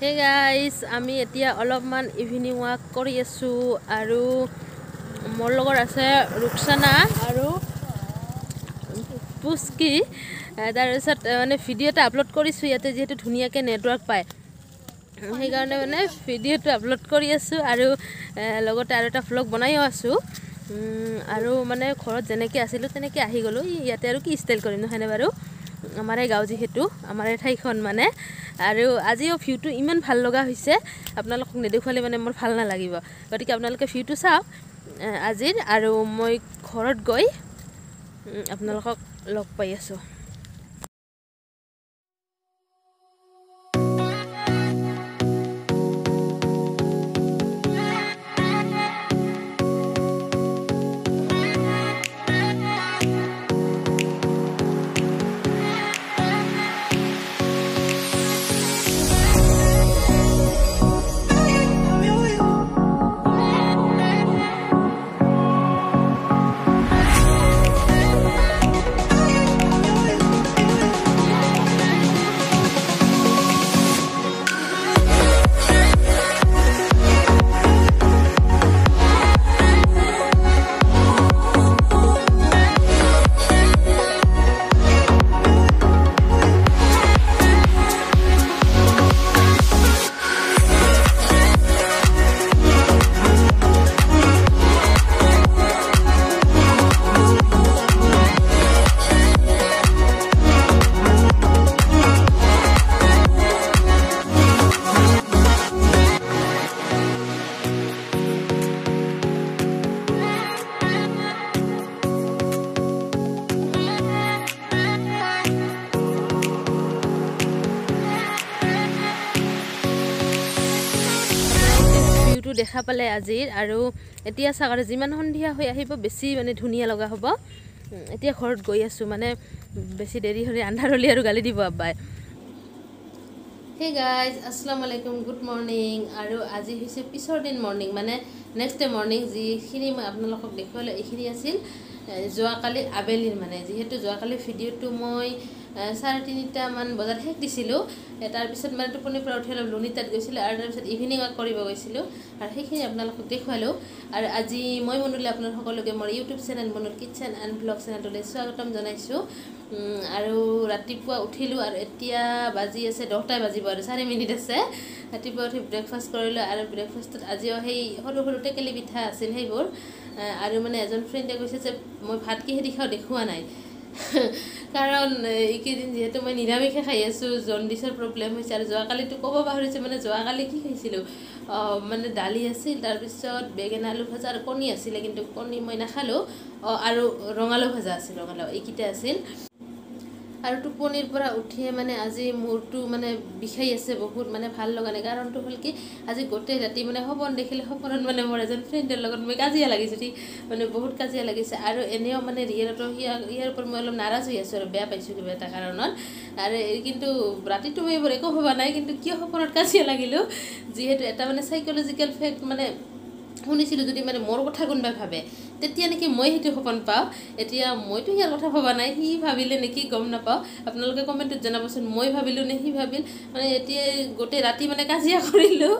Hey guys আমি এতিয়া অলপমান ইভিনিং ৱাক কৰি আছোঁ আৰু মোৰ লগত আছে ৰুকচানা আৰু পুচকি এ, তাৰপিছত মানে ভিডিঅ' এটা আপলোড কৰিছোঁ ইয়াতে যিহেতু ধুনীয়াকৈ নেটৱৰ্ক পায়। সেইকাৰণে মানে ভিডিঅ'টো আপলোড কৰি আছোঁ আৰু লগতে আৰু এটা ভ্লগ বনায়ো আছোঁ। আৰু মানে ঘৰত যেনেকৈ আছিলোঁ তেনেকৈ আহি গ'লোঁ। ইয়াতে আৰু কি ষ্টাইল কৰিম নহয়নে বাৰু? আমাৰে গাঁও যিহেতু আমাৰে ঠাইখন মানে। আৰু আজিও ভিউটো ইমান ভাল লগা হৈছে আপোনালোকক নেদেখুৱালে মানে মোৰ ভাল নালাগিব। গতিকে আপোনালোকে ভিউটো চাওক আজিৰ। আৰু মই ঘৰত গৈ আপোনালোকক লগ পাই আছোঁ। দেখা পালে আজিৰ। আৰু এতিয়া চাওক আৰু যিমান সন্ধিয়া হৈ আহিব বেছি মানে ধুনীয়া লগা হ'ব। এতিয়া ঘৰত গৈ আছোঁ মানে বেছি দেৰি হ'লে আন্ধাৰ হ'লে আৰু গালি দিব আব্বাই। হে গাইজ আসসালামু আলাইকুম গুড মৰ্ণিং আৰু আজি হৈছে পিছৰ দিন মৰ্ণিং মানে নেক্সট ডে মৰ্ণিং যিখিনি মই আপোনালোকক দেখুৱালোঁ এইখিনি আছিল যোৱাকালি আবেলিৰ মানে। যিহেতু যোৱাকালি ভিডিঅ'টো মই চাৰে তিনিটামান বজাত শেষ দিছিলোঁ। তাৰপিছত মানে টোপনিৰ পৰা উঠি অলপ লুনিতাত গৈছিলোঁ আৰু তাৰপিছত ইভিনিং ৱাক কৰিব গৈছিলোঁ। আৰু সেইখিনি আপোনালোকক দেখুৱালোঁ। আৰু আজি মই মনুলে আপোনাৰ সকলোকে মোৰ ইউটিউব চেনেল মনুৰ কিটচেন এণ্ড ব্লগ চেনেলটোলৈ স্বাগতম জনাইছোঁ। আৰু ৰাতিপুৱা উঠিলোঁ আৰু এতিয়া বাজি আছে দহটাই বাজিব আৰু চাৰি মিনিট আছে। ৰাতিপুৱা উঠি ব্ৰেকফাষ্ট কৰিলোঁ আৰু ব্ৰেকফাষ্টত আজিও সেই সৰু সৰু টেকেলি পিঠা আছিল সেইবোৰ। আৰু মানে এজন ফ্ৰেণ্ডে কৈছে যে মই ভাত কিহেদি খাওঁ দেখুওৱা নাই। কাৰণ এইকেইদিন যিহেতু মই নিৰামিষে খাই আছোঁ জণ্ডিছৰ প্ৰব্লেম হৈছে আৰু যোৱাকালিতো ক'ব পাহৰিছোঁ মানে যোৱাকালি কি খাইছিলোঁ? মানে দালি আছিল তাৰপিছত বেঙেনা আলু ভাজা আৰু কণী আছিলে কিন্তু কণী মই নাখালোঁ। আৰু ৰঙালাও ভাজা আছিল ৰঙালাও এইকেইটা আছিল। আৰু টোপনিৰ পৰা উঠিয়ে মানে আজি মূৰটো মানে বিষাই আছে বহুত মানে ভাল লগা নাই। কাৰণটো হ'ল কি আজি গোটেই ৰাতি মানে সপোন দেখিলে সপোনত মানে মোৰ এজন ফ্ৰেণ্ডৰ লগত মই কাজিয়া লাগিছোঁ ঠিক মানে বহুত কাজিয়া লাগিছে। আৰু এনেও মানে ৰিয়েলতো ইয়াৰ ইয়াৰ ওপৰত মই অলপ নাৰাজ হৈ আছোঁ আৰু বেয়া পাইছোঁ কিবা এটা কাৰণত। আৰু কিন্তু ৰাতিটো মই এইবোৰ একো ভবা নাই কিন্তু কিয় সপোনত কাজিয়া লাগিলোঁ? যিহেতু এটা মানে চাইক'লজিকেল ফেক্ট মানে শুনিছিলোঁ যদি মানে মোৰ কথা কোনোবাই ভাবে। তেতিয়া নেকি মই সেইটো সপোন পাওঁ। এতিয়া মইতো ইয়াৰ কথা ভবা নাই সি ভাবিলে নেকি গম নাপাওঁ। আপোনালোকে কমেণ্টত জনাবচোন মই ভাবিলোঁ নে সি ভাবিল। মানে এতিয়া গোটেই ৰাতি মানে কাজিয়া কৰিলোঁ।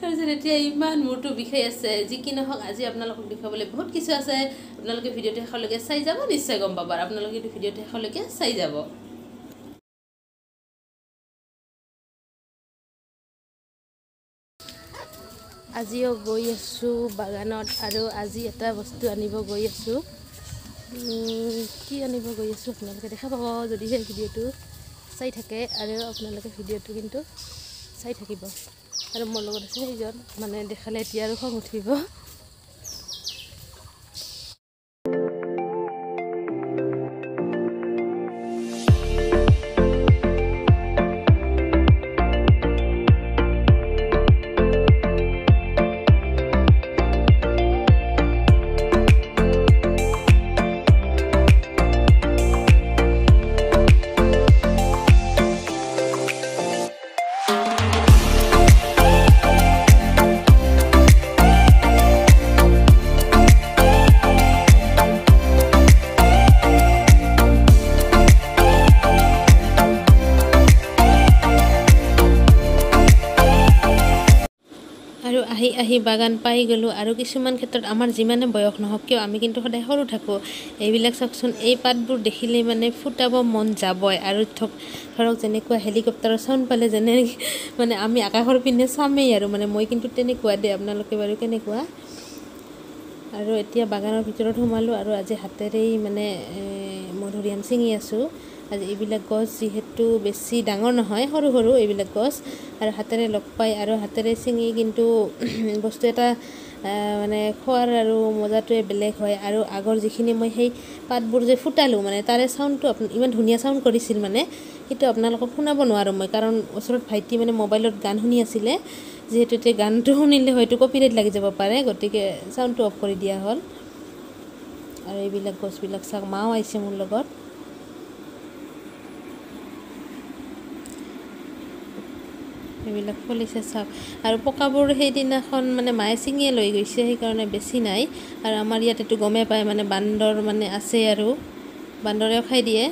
তাৰপিছত এতিয়া ইমান মূৰটো বিষাই আছে যি কি নহওক আজি আপোনালোকক দেখুৱাবলৈ বহুত কিছু আছে। আপোনালোকে ভিডিঅ'টো শেষলৈকে চাই যাব নিশ্চয় গম পাব। আৰু আপোনালোকে এইটো ভিডিঅ'টো শেষলৈকে চাই যাব। আজিও গৈ আছোঁ বাগানত আৰু আজি এটা বস্তু আনিব গৈ আছোঁ। কি আনিব গৈ আছোঁ আপোনালোকে দেখা পাব যদিহে ভিডিঅ'টো চাই থাকে আৰু আপোনালোকে ভিডিঅ'টো কিন্তু চাই থাকিব। আৰু মোৰ লগত আছে সেইজন মানে দেখালে এতিয়া আৰু খং উঠিব। আহি বাগান পাই গ'লোঁ আৰু কিছুমান ক্ষেত্ৰত আমাৰ যিমানে বয়স নহওক কিয় আমি কিন্তু সদায় সৰু থাকোঁ। এইবিলাক চাওকচোন এই পাতবোৰ দেখিলেই মানে ফুটাব মন যাবই। আৰু ধৰক ধৰক যেনেকুৱা হেলিকপ্টাৰৰ চাউণ্ড পালে যেনে মানে আমি আকাশৰ পিনে চামেই আৰু। মানে মই কিন্তু তেনেকুৱা দেই আপোনালোকে বাৰু কেনেকুৱা? আৰু এতিয়া বাগানৰ ভিতৰত সোমালোঁ আৰু আজি হাতেৰেই মানে মধুৰিআম ছিঙি আছোঁ। এইবিলাক গছ যিহেতু বেছি ডাঙৰ নহয় সৰু সৰু এইবিলাক গছ। আৰু হাতেৰে লগ পাই আৰু হাতেৰে ছিঙি কিন্তু বস্তু এটা মানে খোৱাৰ আৰু মজাটোৱে বেলেগ হয়। আৰু আগৰ যিখিনি মই সেই পাতবোৰ যে ফুটালোঁ মানে তাৰে চাউণ্ডটো ইমান ধুনীয়া চাউণ্ড কৰিছিল মানে সেইটো আপোনালোকক শুনাব নোৱাৰোঁ মই। কাৰণ ওচৰত ভাইটি মানে মোবাইলত গান শুনি আছিলে যিহেতু এতিয়া গানটো শুনিলে হয়তো কপিৰাইট লাগি যাব পাৰে গতিকে চাউণ্ডটো অফ কৰি দিয়া হ'ল। আৰু এইবিলাক গছবিলাক চাওক মাও আহিছে মোৰ লগত। এইবিলাক ফলিছে চাওক আৰু পকাবোৰ সেইদিনাখন মানে মায়ে ছিঙিয়ে লৈ গৈছে সেইকাৰণে বেছি নাই। আৰু আমাৰ ইয়াত এইটো গমেই পায় মানে বান্দৰ মানে আছে আৰু বান্দৰেও খাই দিয়ে।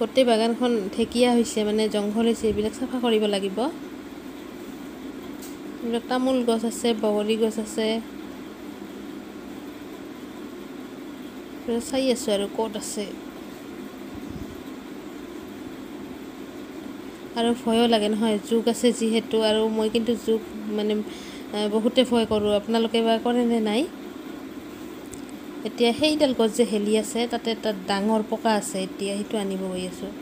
গোটেই বাগানখন ঢেকীয়া হৈছে মানে জংঘল হৈছে এইবিলাক চাফা কৰিব লাগিব। এইবিলাক তামোল গছ আছে বগৰী গছ আছে। চাই আছোঁ আৰু ক'ত আছে। আৰু ভয়ো লাগে নহয় জোক আছে যিহেতু আৰু মই কিন্তু জোক মানে বহুতে ভয় কৰোঁ। আপোনালোকে বা কৰেনে নাই? এতিয়া সেইডাল গছ যে হেলি আছে তাতে তাত ডাঙৰ পকা আছে এতিয়া সেইটো আনিব গৈ আছোঁ।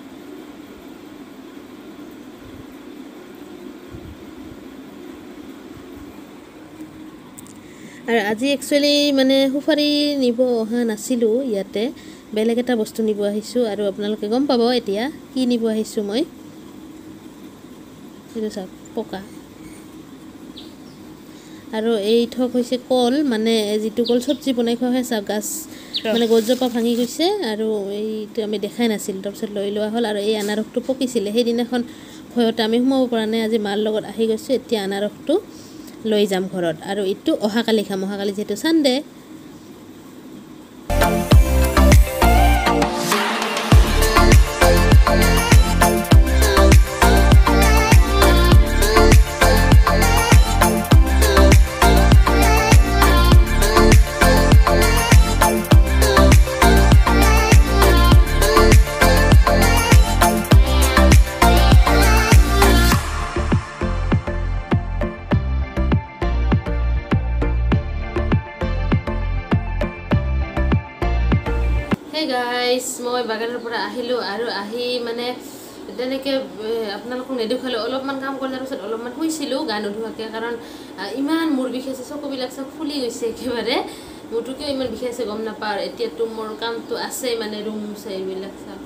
আৰু আজি একচুৱেলি মানে সুপাৰী নিব অহা নাছিলোঁ ইয়াতে। বেলেগ এটা বস্তু নিব আহিছোঁ আৰু আপোনালোকে গম পাব এতিয়া কি নিব আহিছোঁ মই। সেইটো চাওক পকা আৰু এই ঠক হৈছে কল মানে যিটো কল চব্জি বনাই খোৱা হয় চাওক গাছ মানে গছজোপা ভাঙি গৈছে আৰু এইটো আমি দেখাই নাছিলোঁ তাৰপিছত লৈ লোৱা হ'ল আৰু এই আনাৰসটো পকিছিলে সেইদিনাখন ভয়তে আমি সোমাব পৰা নাই আজি মাৰ লগত আহি গৈছোঁ এতিয়া আনাৰসটো লৈ যাম ঘৰত আৰু এইটো অহাকালি খাম অহাকালি যিহেতু চানডে হে গাইজ মই বাগানৰ পৰা আহিলোঁ আৰু আহি মানে তেনেকৈ আপোনালোকক নেদেখুৱালোঁ অলপমান কাম কৰাৰ পিছত অলপমান শুইছিলোঁ গা নোধোৱাকৈ কাৰণ ইমান মূৰ বিষাইছে চকুবিলাক চব ফুলি গৈছে একেবাৰে। মূৰটো কিয় ইমান বিষাইছে গম নাপাওঁ এতিয়াতো মোৰ কামটো আছেই মানে ৰুম মোচা এইবিলাক চাওক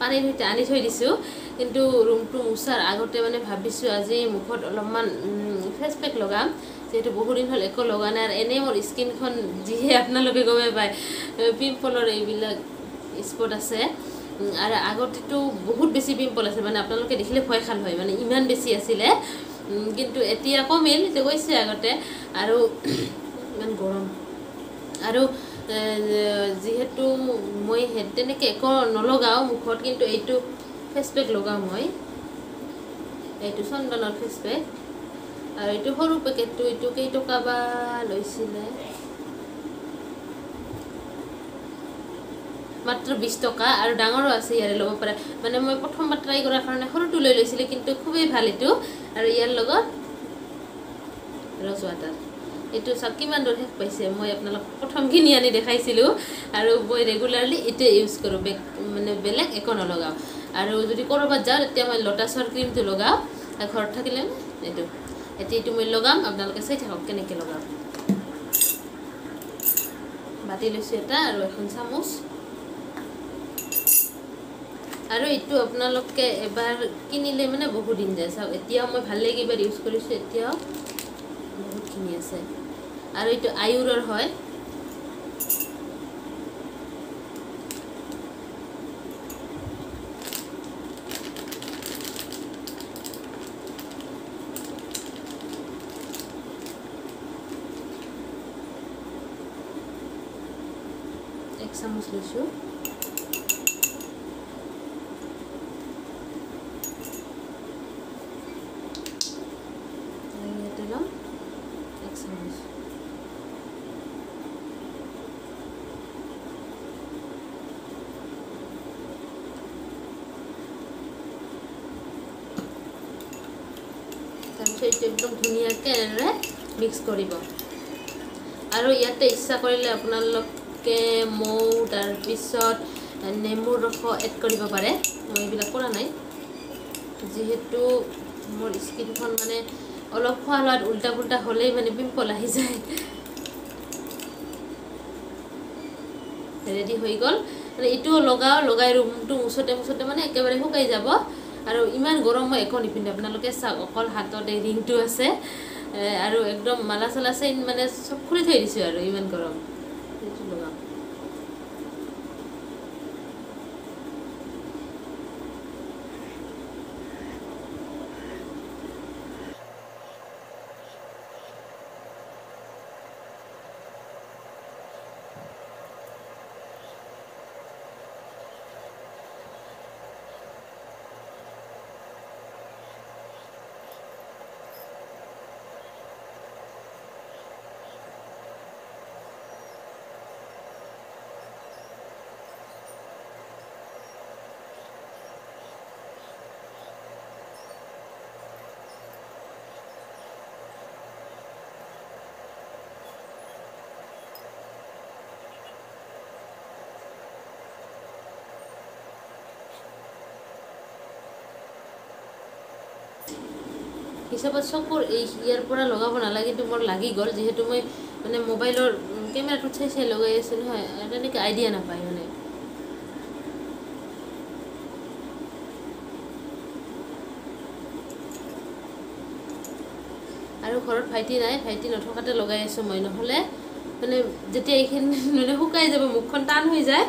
পানীৰ সৈতে আনি থৈ দিছোঁ। কিন্তু ৰুমটো মোচাৰ আগতে মানে ভাবিছোঁ আজি মুখত অলপমান ফেচ পেক লগাম। যিহেতু বহুদিন হ'ল একো লগা নাই আৰু এনেই মোৰ স্কিনখন যিহে আপোনালোকে গমেই পায় পিম্পলৰ এইবিলাক স্পট আছে। আৰু আগতেতো বহুত বেছি পিম্পল আছে মানে আপোনালোকে দেখিলে ভয় খাল হয় মানে ইমান বেছি আছিলে। কিন্তু এতিয়া কমিল এতিয়া কৈছে আগতে। আৰু ইমান গৰম। আৰু যিহেতু মই তেনেকৈ একো নলগাওঁ মুখত কিন্তু এইটো ফেচ পেক লগাওঁ মই। এইটো চন্দনৰ ফেচ পেক আৰু এইটো সৰু পেকেটটো এইটো কেইটকা বা লৈছিলে? মাত্ৰ বিছ টকা আৰু ডাঙৰো আছে ইয়াৰে ল'ব পাৰে। মানে মই প্ৰথমবাৰ ট্ৰাই কৰাৰ কাৰণে সৰুটো লৈ লৈছিলোঁ কিন্তু খুবেই ভাল এইটো। আৰু ইয়াৰ লগত ৰছ ৱাটাৰ এইটো চাওক কিমান দূৰ শেষ পাইছে। মই আপোনালোক প্ৰথম কিনি আনি দেখাইছিলোঁ। আৰু মই ৰেগুলাৰলি এইটোৱে ইউজ কৰোঁ। বেগ মানে বেলেগ একো নলগাওঁ। আৰু যদি ক'ৰবাত যাওঁ তেতিয়া মই লটাছৰ ক্ৰীমটো লগাওঁ। ঘৰত থাকিলে এইটো। এতিয়া এইটো মই লগাম আপোনালোকে চাই থাকক কেনেকৈ লগাওঁ বাতি লৈছোঁ এটা আৰু এখন চামুচ। আৰু এইটো আপোনালোকে এবাৰ কিনিলে মানে বহুত দিন যায়। চাওক এতিয়াও মই ভালে কেইবাৰ ইউজ কৰিছোঁ এতিয়াও বহুতখিনি আছে। আৰু এইটো আয়ুৰৰ হয়। শিশু সেইটো একদম ধুনীয়াকৈ এনেদৰে মিক্স কৰিব আৰু ইয়াতে ইচ্ছা কৰিলে আপোনালোক মৌ তাৰপিছত নেমুৰ ৰস এড কৰিব পাৰে। মই এইবিলাক কৰা নাই। যিহেতু মোৰ স্কিনখন মানে অলপ খোৱা লোৱাত উল্টা পুল্টা হ'লেই মানে পিম্পল আহি যায়। ৰেডি হৈ গ'ল। মানে এইটোও লগাওঁ লগাই ৰুমটো মুচতে মুচতে মানে একেবাৰে শুকাই যাব। আৰু ইমান গৰম মই একো নিপিন্ধে। আপোনালোকে চাওক অকল হাততে ৰিংটো আছে। আৰু একদম মালা চালা চেইন মানে চব খুলি থৈ দিছোঁ আৰু ইমান গৰম এইটো লগাওঁ হিচাপত চকুৰ এই ইয়াৰ পৰা লগাব নালাগে কিন্তু মোৰ লাগি গ'ল। যিহেতু মই মানে মোবাইলৰ কেমেৰাটোত চাই চাই লগাই আছোঁ নহয় তেনেকৈ আইডিয়া নাপায় মানে। আৰু ঘৰত ভাইটি নাই ভাইটি নথকাতে লগাই আছোঁ মই। নহ'লে মানে যেতিয়া এইখিনি মানে শুকাই যাব মুখখন টান হৈ যায়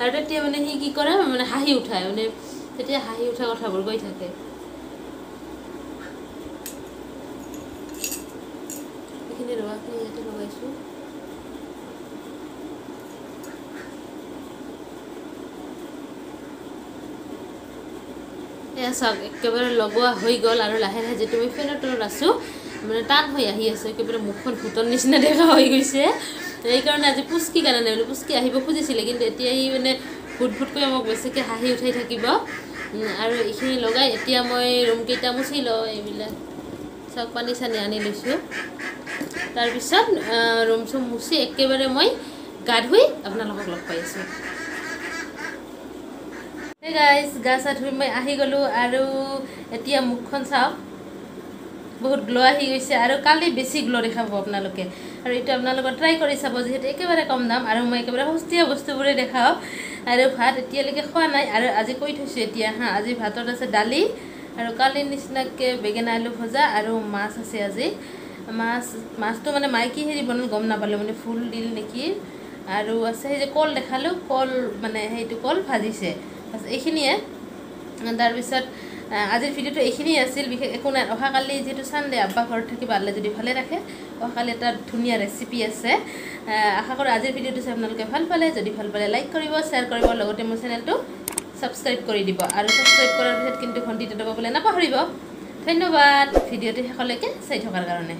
আৰু তেতিয়া মানে সি কি কৰে মানে হাঁহি উঠায়। মানে তেতিয়া হাঁহি উঠা কথাবোৰ কৈ থাকে এইখিনি ইয়াতে লগাইছোঁ এয়া চাওক একেবাৰে লগোৱা হৈ গ'ল আৰু লাহে লাহে যিটো মই ফেনৰ তলত আছোঁ মানে টান হৈ আহি আছে একেবাৰে মুখখন ভূতৰ নিচিনা দেখা হৈ গৈছে। সেইকাৰণে আজি পুচকি কাৰণে নাই পুচকি আহিব খুজিছিলে কিন্তু এতিয়া সি মানে ভূত ভূতকৈ মোক বেছিকৈ হাঁহি উঠাই থাকিব। আৰু এইখিনি লগাই এতিয়া মই ৰুমকেইটা মুচি লওঁ এইবিলাক। চাওক পানী চানী আনি লৈছোঁ। তাৰপিছত ৰুম চুম মুচি একেবাৰে মই গা ধুই আপোনালোকক লগ পাই আছোঁ। গাইজ গা চা ধুই মই আহি গ'লোঁ আৰু এতিয়া মুখখন চাওক। বহুত গ্ল' আহি গৈছে আৰু কালি বেছি গ্ল' দেখাব আপোনালোকে। আৰু এইটো আপোনালোকে ট্ৰাই কৰি চাব যিহেতু একেবাৰে কম দাম আৰু মই একেবাৰে সস্তীয়া বস্তুবোৰে দেখাওঁ। আৰু ভাত এতিয়ালৈকে খোৱা নাই আৰু আজি কৈ থৈছোঁ এতিয়া হাঁ আজি ভাতত আছে দালি আৰু কালিৰ নিচিনাকৈ বেঙেনা আলু ভজা আৰু মাছ আছে আজি। মাছ মাছটো মানে মায়ে কি হেৰি বনাল গম নাপালোঁ মানে ফুল দিল নেকি। আৰু আছে সেই যে কল দেখালোঁ কল মানে সেইটো কল ভাজিছে। এইখিনিয়ে। তাৰপিছত আজিৰ ভিডিঅ'টো এইখিনিয়ে আছিল বিশেষ একো নাই। অহাকালি যিহেতু চানডে আব্বা ঘৰত থাকিব আল্লে যদি ভালে ৰাখে অহাকালি এটা ধুনীয়া ৰেচিপি আছে। আশা কৰোঁ আজিৰ ভিডিঅ'টো চাই আপোনালোকে ভাল পালে। যদি ভাল পালে লাইক কৰিব শ্বেয়াৰ কৰিব লগতে মোৰ চেনেলটো ছাবস্ক্ৰাইব কৰি দিব। আৰু ছাবস্ক্ৰাইব কৰাৰ পিছত কিন্তু ঘণ্টিটো দবাবলৈ নাপাহৰিব। ধন্যবাদ। ভিডিঅ'টো শেষলৈকে চাই থকাৰ কাৰণে।